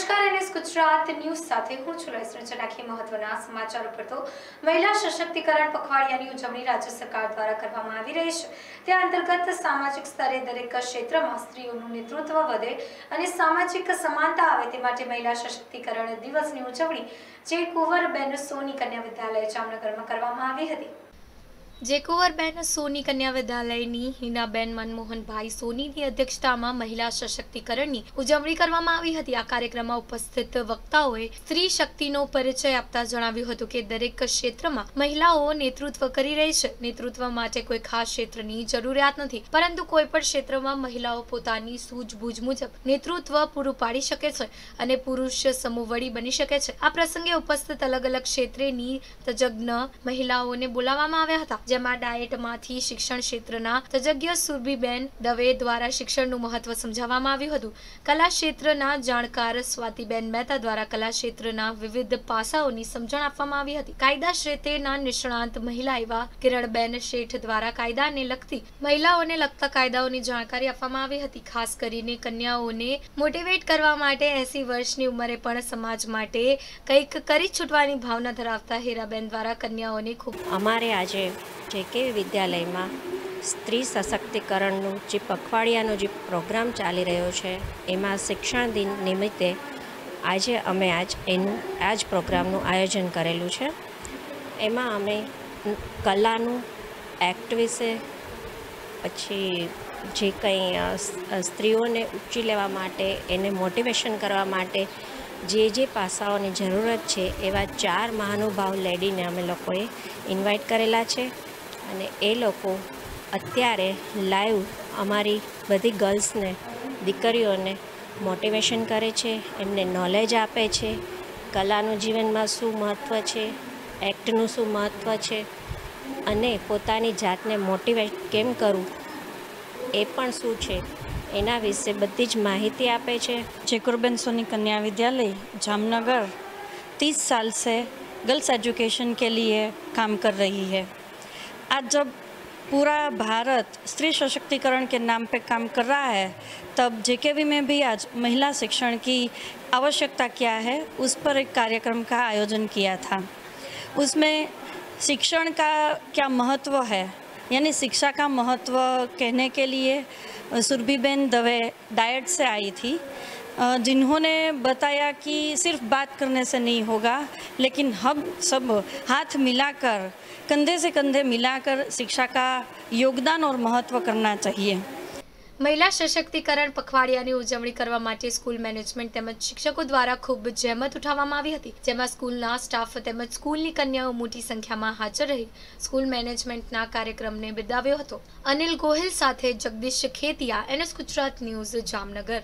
નમસ્કાર, NS Gujarat news સાથે હું છું લક્ષ્મી ચનાખી મહત્વના સમાચાર ઉપર તો મહિલા સશક્તિકરણ પખવાડિયાની ઉજવણી રાજ્ય સરકાર દ્વારા કરવામાં આવી રહી છે. તે અંતર્ગત સામાજિક સ્તરે દરેક ક્ષેત્રમાં સ્ત્રીઓનું નેતૃત્વ વધે અને સામાજિક સમાનતા આવે તે માટે મહિલા સશક્તિકરણ દિવસની ઉજવણી જે કુંવરબેન સોની કન્યા વિદ્યાલય જામનગરમાં કરવામાં આવી હતી. જે કુંવરબેન સોની કન્યા વિદ્યાલયની હિનાબેન મનમોહનભાઈ સોનીની અધ્યક્ષતામાં મહિલા સશક્તિકરણની ઉજવણી કરવામાં આવી હતી. આ કાર્યક્રમમાં ઉપસ્થિત વક્તાઓએ સ્ત્રી શક્તિનો પરિચય આપતા જણાવ્યું હતું કે દરેક ક્ષેત્રમાં મહિલાઓ નેતૃત્વ કરી રહી છે. નેતૃત્વ માટે કોઈ ખાસ ક્ષેત્રની જરૂરિયાત નથી, પરંતુ કોઈ પણ ક્ષેત્રમાં મહિલાઓ પોતાની સૂઝબૂઝ મુજબ નેતૃત્વ પૂરું પાડી શકે છે અને પુરુષ સમૂહવડી બની શકે છે. આ પ્રસંગે ઉપસ્થિત અલગ અલગ ક્ષેત્રેની તજજ્ઞ મહિલાઓને બોલાવવામાં આવ્યા હતા જેમાં ડાયટમાંથી શિક્ષણ ક્ષેત્રના તજજ્ઞ સુરભીબેન દવે દ્વારા શિક્ષણનું મહત્વ સમજાવવામાં આવ્યું હતું. કલા ક્ષેત્રના જાણકાર સ્વાતિબેન મહેતા દ્વારા કલા ક્ષેત્રના વિવિધ પાસાઓની સમજણ આપવામાં આવી હતી. કાયદા ક્ષેત્રના નિષ્ણાંત મહિલા એવા કિરણબેન શેઠ દ્વારા કાયદાને લગતી મહિલાઓને લગતા કાયદાઓની જાણકારી આપવામાં આવી હતી. ખાસ કરીને કન્યાઓને મોટિવેટ કરવા માટે એસી વર્ષની ઉંમરે પણ સમાજ માટે કંઈક કરી છૂટવાની ભાવના ધરાવતા હીરાબેન દ્વારા કન્યાઓને ખૂબ અમારે આજે કે વિદ્યાલયમાં સ્ત્રી સશક્તિકરણનું જે પખવાડિયાનો જે પ્રોગ્રામ ચાલી રહ્યો છે, એમાં શિક્ષણ દિન નિમિત્તે આજે અમે આજ એનું આ જ પ્રોગ્રામનું આયોજન કરેલું છે. એમાં અમે કલાનું એક્ટ વિશે, પછી જે કંઈ સ્ત્રીઓને ઉચકી લેવા માટે, એને મોટિવેશન કરવા માટે જે જે પાસાઓની જરૂરત છે, એવા ચાર મહાનુભાવ લેડીને અમે લોકોએ ઇન્વાઇટ કરેલા છે. અને એ લોકો અત્યારે લાઈવ અમારી બધી ગર્લ્સને દીકરીઓને મોટિવેશન કરે છે એમને નોલેજ આપે છે કલાનું જીવનમાં શું મહત્ત્વ છે એક્ટનું શું મહત્ત્વ છે અને પોતાની જાતને મોટિવેટ કેમ કરવું એ પણ શું છે એના વિશે બધી જ માહિતી આપે છે जेकुरबेन सोनी कन्या विद्यालय जामनगर तीस साल से गर्ल्स एजुकेशन के लिए काम कर रही है आज जब पूरा भारत स्त्री सशक्तिकरण के नाम पे काम कर रहा है, तब जेकेवी में भी आज महिला शिक्षण की आवश्यकता क्या है, उस पर एक कार्यक्रम का आयोजन किया था। उसमें शिक्षण का क्या महत्व है, यानी शिक्षा का महत्व कहने के लिए सुरभिबेन दवे डाइट से आई थी। जिन्होंने बताया कि सिर्फ बात करने से नहीं होगा लेकिन हम सब हाथ मिलाकर कंधे से कंधे मिलाकर शिक्षा का योगदान और महत्व करना चाहिए મહિલા સશક્તિકરણ પખવાડિયાની ઉજવણી કરવા માટે સ્કૂલ મેનેજમેન્ટ તેમજ શિક્ષકો દ્વારા ખૂબ જહેમત ઉઠાવવામાં આવી હતી જેમાં સ્કૂલના સ્ટાફ તેમજ સ્કૂલની કન્યાઓ મોટી સંખ્યામાં હાજર રહી સ્કૂલ મેનેજમેન્ટના કાર્યક્રમને બિરદાવ્યો હતો અનિલ ગોહિલ સાથે જગદીશ ખેતિયા એનએસ ગુજરાત ન્યૂઝ જામનગર